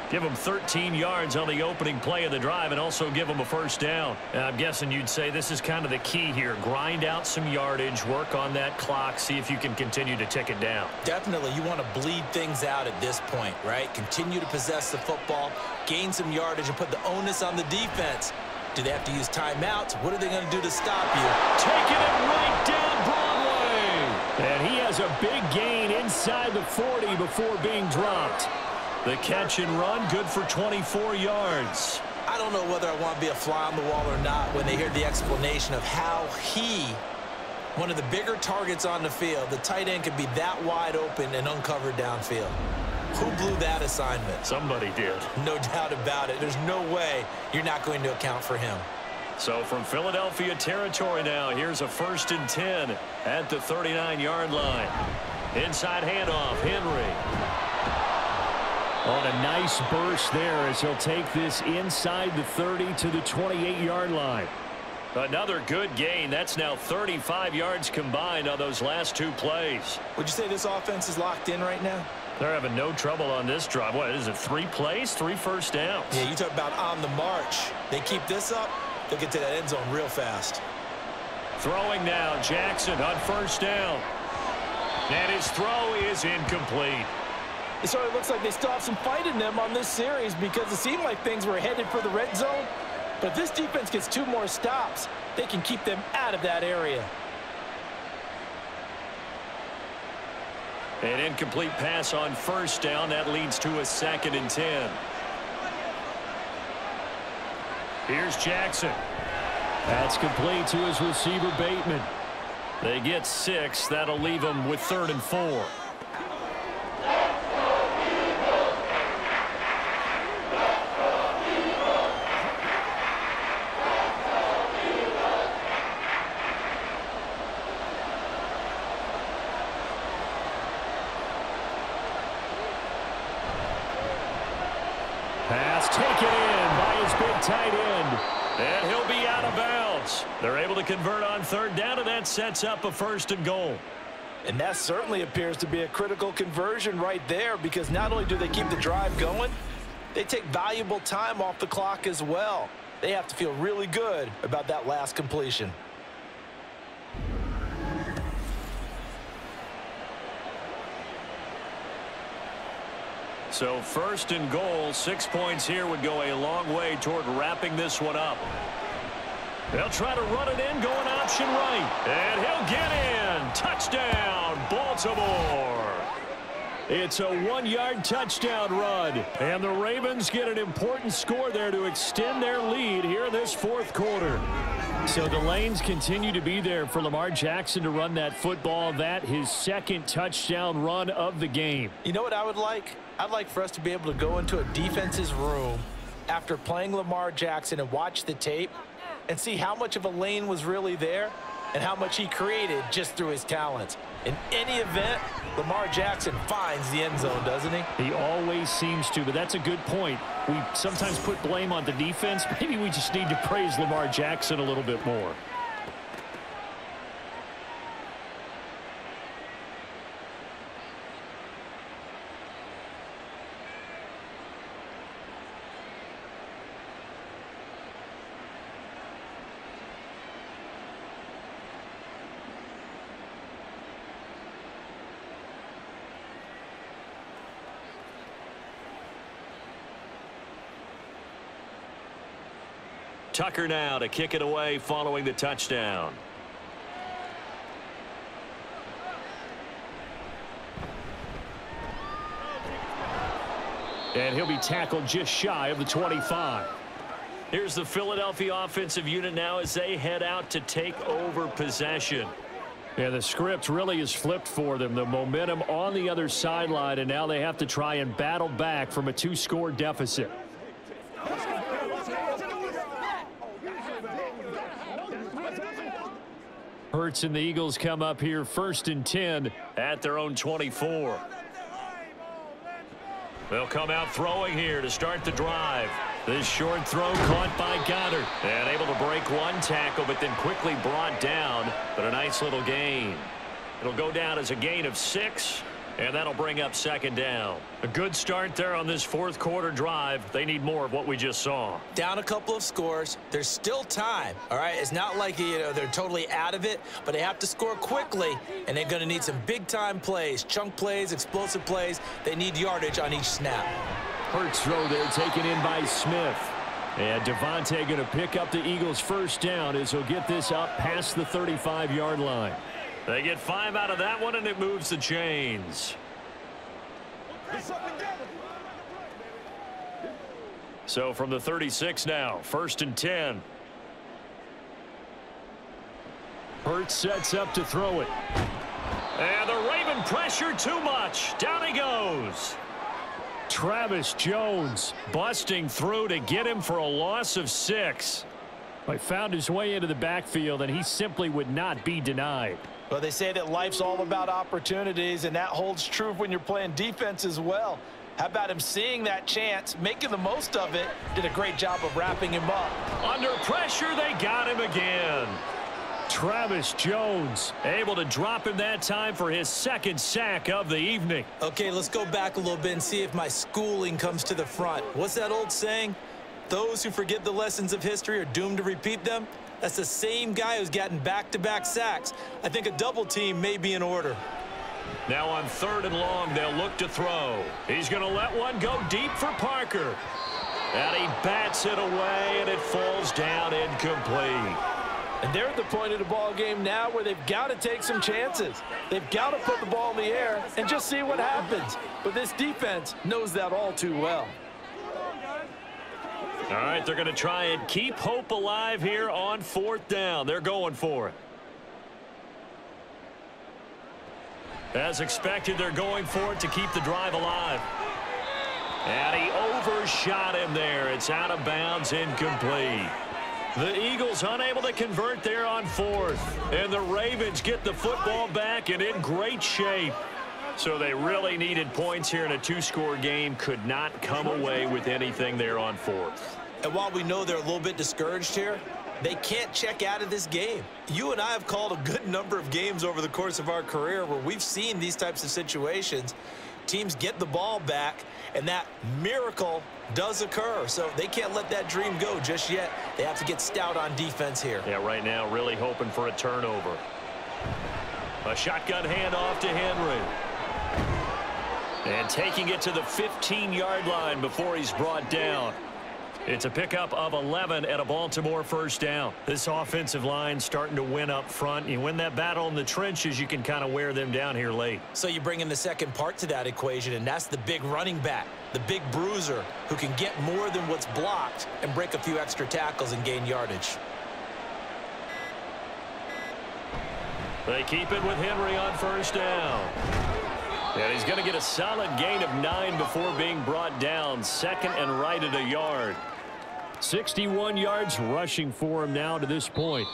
Give him 13 yards on the opening play of the drive and also give him a first down. And I'm guessing you'd say this is kind of the key here. Grind out some yardage, work on that clock, see if you can continue to tick it down. Definitely. You want to bleed things out at this point, right? Continue to possess the football, gain some yardage, and put the onus on the defense. Do they have to use timeouts? What are they going to do to stop you? Taking it right down Broadway. And he has a big gain inside the 40 before being dropped. The catch and run, good for 24 yards. I don't know whether I want to be a fly on the wall or not when they hear the explanation of how he, one of the bigger targets on the field, the tight end could be that wide open and uncovered downfield. Who blew that assignment? Somebody did. No doubt about it. There's no way you're not going to account for him. So from Philadelphia territory now, here's a first and 10 at the 39-yard line. Inside handoff, Henry. On a nice burst there as he'll take this inside the 30 to the 28-yard line. Another good gain. That's now 35 yards combined on those last two plays. Would you say this offense is locked in right now? They're having no trouble on this drive. What is it, three plays, three first downs? Yeah, you talk about on the march. They keep this up, they'll get to that end zone real fast. Throwing now, Jackson on first down. And his throw is incomplete. It sort of looks like they still have some fight in them on this series because it seemed like things were headed for the red zone. But if this defense gets two more stops, they can keep them out of that area. An incomplete pass on first down. That leads to a second and 10. Here's Jackson. That's complete to his receiver, Bateman. They get six. That'll leave them with third and four. Pass taken in by his big tight end. And he'll be out of bounds. They're able to convert on third down, and that sets up a first and goal. And that certainly appears to be a critical conversion right there because not only do they keep the drive going, they take valuable time off the clock as well. They have to feel really good about that last completion. So first and goal, six points here would go a long way toward wrapping this one up. They'll try to run it in, going option right. And he'll get in. Touchdown, Baltimore. It's a one-yard touchdown run. And the Ravens get an important score there to extend their lead here in this fourth quarter. So the lanes continue to be there for Lamar Jackson to run that football. That his second touchdown run of the game. You know what I would like? I'd like for us to be able to go into a defense's room after playing Lamar Jackson and watch the tape and see how much of a lane was really there and how much he created just through his talents. In any event, Lamar Jackson finds the end zone, doesn't he? He always seems to, but that's a good point. We sometimes put blame on the defense. Maybe we just need to praise Lamar Jackson a little bit more. Tucker now to kick it away following the touchdown. And he'll be tackled just shy of the 25. Here's the Philadelphia offensive unit now as they head out to take over possession. Yeah, the script really is flipped for them. The momentum on the other sideline, and now they have to try and battle back from a two-score deficit. Hurts and the Eagles come up here first and 10 at their own 24. They'll come out throwing here to start the drive. This short throw caught by Goedert. And able to break one tackle, but then quickly brought down. But a nice little gain. It'll go down as a gain of six. And that'll bring up second down. A good start there on this fourth quarter drive. They need more of what we just saw. Down a couple of scores. There's still time. All right, it's not like you know they're totally out of it, but they have to score quickly, and they're going to need some big-time plays, chunk plays, explosive plays. They need yardage on each snap. Hurts throw there taken in by Smith. And DeVonta going to pick up the Eagles' first down as he'll get this up past the 35-yard line. They get five out of that one, and it moves the chains. So from the 36 now, first and 10. Hurts sets up to throw it. And the Raven pressure too much. Down he goes. Travis Jones busting through to get him for a loss of six. He found his way into the backfield, and he simply would not be denied. Well, they say that life's all about opportunities, and that holds true when you're playing defense as well. How about him seeing that chance, making the most of it, did a great job of wrapping him up. Under pressure, they got him again. Travis Jones able to drop him that time for his second sack of the evening. Okay, let's go back a little bit and see if my schooling comes to the front. What's that old saying? Those who forget the lessons of history are doomed to repeat them. That's the same guy who's gotten back-to-back -back sacks. I think a double team may be in order. Now on third and long, they'll look to throw. He's going to let one go deep for Parker. And he bats it away, and it falls down incomplete. And they're at the point of the ball game now where they've got to take some chances. They've got to put the ball in the air and just see what happens. But this defense knows that all too well. All right, they're going to try and keep hope alive here on fourth down. They're going for it. As expected, they're going for it to keep the drive alive. And he overshot him there. It's out of bounds, incomplete. The Eagles unable to convert there on fourth. And the Ravens get the football back and in great shape. So they really needed points here in a two-score game. Could not come away with anything there on fourth. And while we know they're a little bit discouraged here, they can't check out of this game. You and I have called a good number of games over the course of our career where we've seen these types of situations. Teams get the ball back, and that miracle does occur. So they can't let that dream go just yet. They have to get stout on defense here. Yeah, right now really hoping for a turnover. A shotgun handoff to Henry. And taking it to the 15-yard line before he's brought down. It's a pickup of 11 at a Baltimore first down. This offensive line starting to win up front. You win that battle in the trenches, you can kind of wear them down here late. So you bring in the second part to that equation, and that's the big running back, the big bruiser, who can get more than what's blocked and break a few extra tackles and gain yardage. They keep it with Henry on first down. And he's going to get a solid gain of nine before being brought down. Second and right at a yard. 61 yards rushing for him now to this point.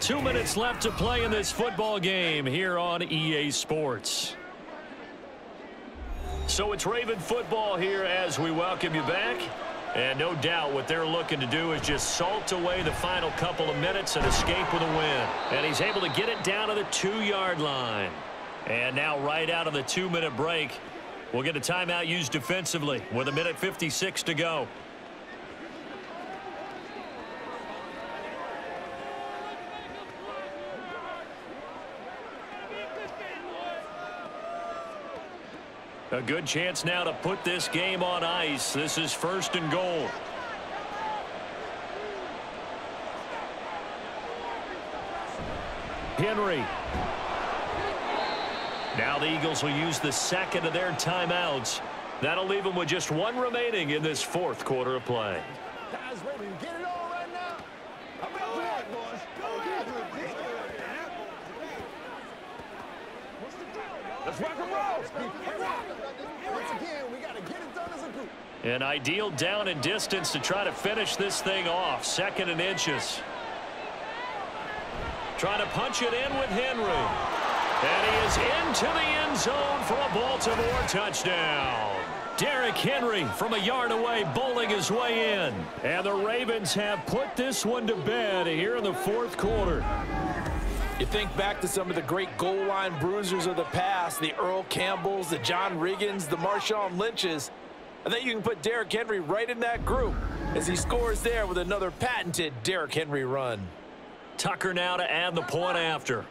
Two minutes left to play in this football game here on EA Sports. So it's Raven football here as we welcome you back. And no doubt what they're looking to do is just salt away the final couple of minutes and escape with a win. And he's able to get it down to the two-yard line. And now right out of the two-minute break, we'll get a timeout used defensively with a minute 56 to go. A good chance now to put this game on ice. This is first and goal. Henry. Now the Eagles will use the second of their timeouts. That'll leave them with just one remaining in this fourth quarter of play. Guys ready to get it on right now? I'm ready boys. Let's rock and roll. Once again, we got to get it done as a group. An ideal down and distance to try to finish this thing off. Second and inches. Trying to punch it in with Henry. And he is into the end zone for a Baltimore touchdown. Derrick Henry from a yard away bowling his way in. And the Ravens have put this one to bed here in the fourth quarter. You think back to some of the great goal line bruisers of the past, the Earl Campbells, the John Riggins, the Marshawn Lynches. I think you can put Derrick Henry right in that group as he scores there with another patented Derrick Henry run. Tucker now to add the point after.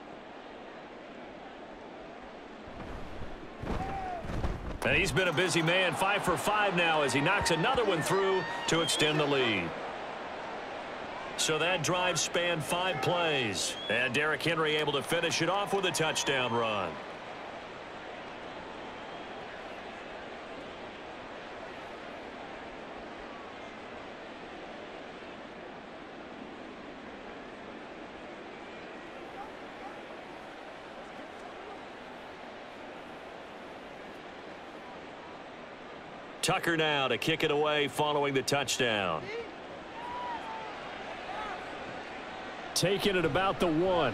And he's been a busy man, five for five now as he knocks another one through to extend the lead. So that drive spanned five plays. And Derrick Henry able to finish it off with a touchdown run. Tucker now to kick it away following the touchdown. Taking it about the one.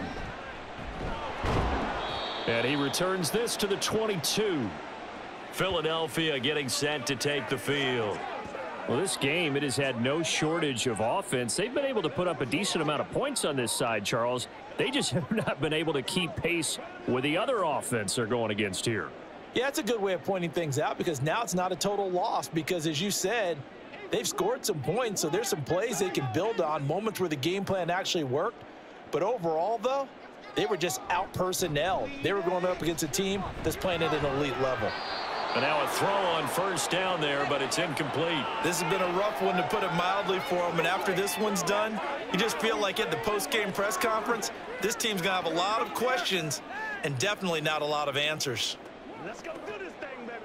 And he returns this to the 22. Philadelphia getting set to take the field. Well, this game, it has had no shortage of offense. They've been able to put up a decent amount of points on this side, Charles. They just have not been able to keep pace with the other offense they're going against here. Yeah, it's a good way of pointing things out because now it's not a total loss because, as you said, they've scored some points, so there's some plays they can build on, moments where the game plan actually worked. But overall, though, they were just out-personnel. They were going up against a team that's playing at an elite level. And now a throw on first down there, but it's incomplete. This has been a rough one to put it mildly for them, and after this one's done, you just feel like at the post-game press conference, this team's going to have a lot of questions and definitely not a lot of answers. Let's go do this thing, baby.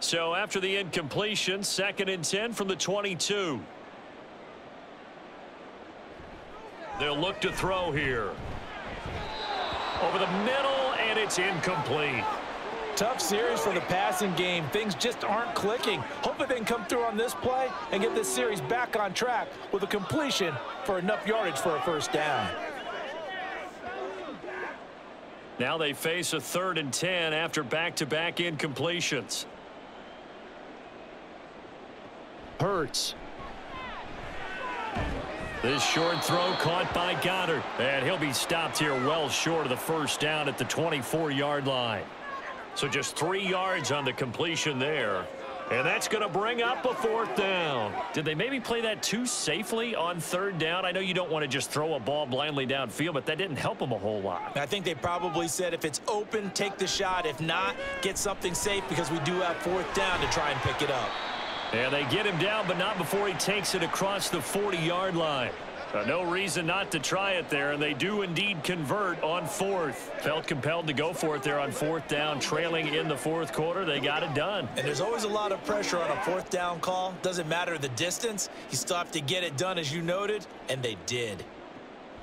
So after the incompletion, second and 10 from the 22. They'll look to throw here. Over the middle, and it's incomplete. Tough series for the passing game. Things just aren't clicking. Hopefully they can come through on this play and get this series back on track with a completion for enough yardage for a first down. Now they face a third and 10 after back-to-back -back incompletions. Hurts. This short throw caught by Goedert. And he'll be stopped here well short of the first down at the 24-yard line. So just three yards on the completion there. And that's going to bring up a fourth down. Did they maybe play that too safely on third down? I know you don't want to just throw a ball blindly downfield, but that didn't help them a whole lot. I think they probably said if it's open, take the shot. If not, get something safe because we do have fourth down to try and pick it up. And they get him down, but not before he takes it across the 40-yard line. Uh, no reason not to try it there, and they do indeed convert on fourth. Felt compelled to go for it there on fourth down, trailing in the fourth quarter. They got it done. And there's always a lot of pressure on a fourth down call. Doesn't matter the distance. You still have to get it done, as you noted, and they did.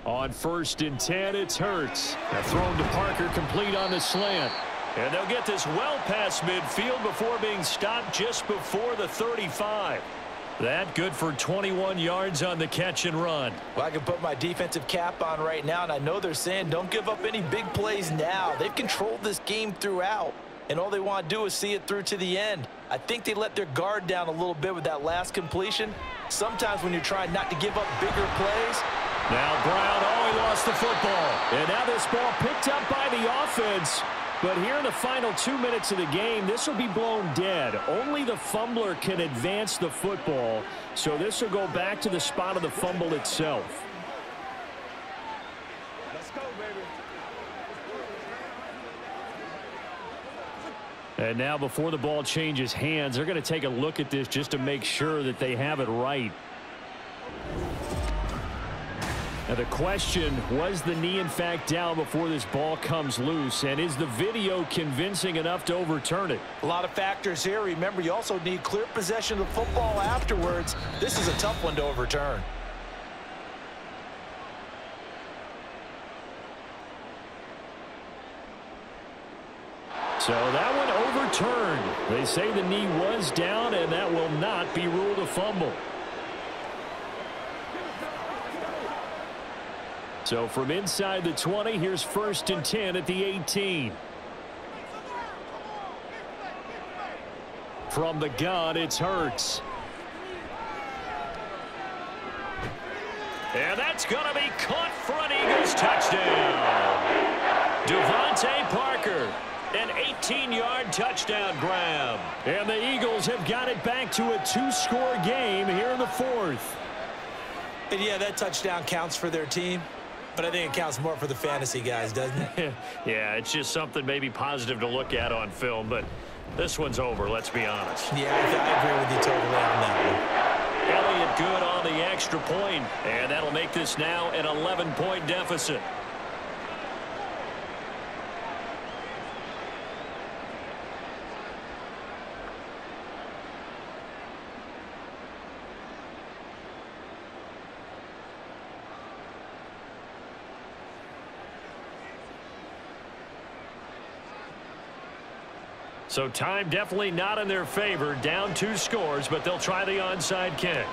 On first and 10, it's Hurts. A thrown to Parker, complete on the slant. And they'll get this well past midfield before being stopped just before the 35. That good for 21 yards on the catch and run. Well, I can put my defensive cap on right now, and I know they're saying don't give up any big plays now. They've controlled this game throughout, and all they want to do is see it through to the end. I think they let their guard down a little bit with that last completion. Sometimes when you're trying not to give up bigger plays. Now Brown, oh, he lost the football. And now this ball picked up by the offense. But here in the final two minutes of the game, this will be blown dead. Only the fumbler can advance the football, so this will go back to the spot of the fumble itself. Let's go, baby. And now before the ball changes hands, they're going to take a look at this just to make sure that they have it right. Now the question, was the knee in fact down before this ball comes loose? And is the video convincing enough to overturn it? A lot of factors here. Remember, you also need clear possession of the football afterwards. This is a tough one to overturn. So that one overturned. They say the knee was down, and that will not be ruled a fumble. So from inside the 20, here's first and 10 at the 18. From the gun, it's Hurts. And that's going to be caught for an Eagles touchdown. DeVante Parker, an 18-yard touchdown grab. And the Eagles have got it back to a two-score game here in the fourth. And yeah, that touchdown counts for their team. But I think it counts more for the fantasy guys, doesn't it? yeah, it's just something maybe positive to look at on film, but this one's over, let's be honest. Yeah, I agree with you totally on that one. Elliott good on the extra point, and that'll make this now an 11-point deficit. So time definitely not in their favor. Down two scores, but they'll try the onside kick.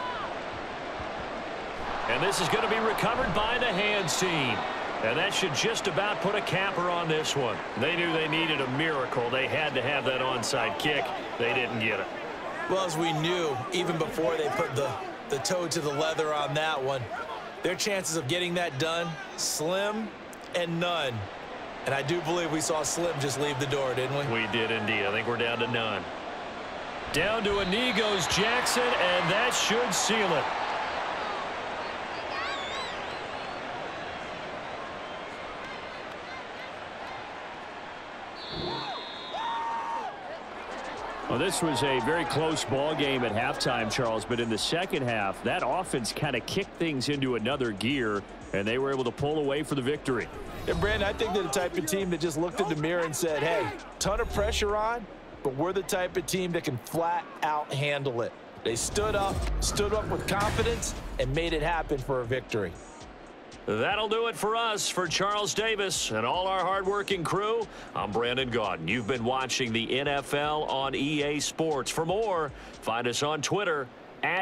And this is going to be recovered by the hands team. And that should just about put a capper on this one. They knew they needed a miracle. They had to have that onside kick. They didn't get it. Well, as we knew, even before they put the, the toe to the leather on that one, their chances of getting that done, slim and none. And I do believe we saw Slim just leave the door, didn't we? We did indeed. I think we're down to none. Down to a knee goes Jackson, and that should seal it. Well, this was a very close ball game at halftime, Charles, but in the second half, that offense kind of kicked things into another gear, and they were able to pull away for the victory. And Brandon, I think they're the type of team that just looked in the mirror and said, hey, ton of pressure on, but we're the type of team that can flat out handle it. They stood up, stood up with confidence, and made it happen for a victory. That'll do it for us. For Charles Davis and all our hardworking crew, I'm Brandon Gaudin. You've been watching the NFL on EA Sports. For more, find us on Twitter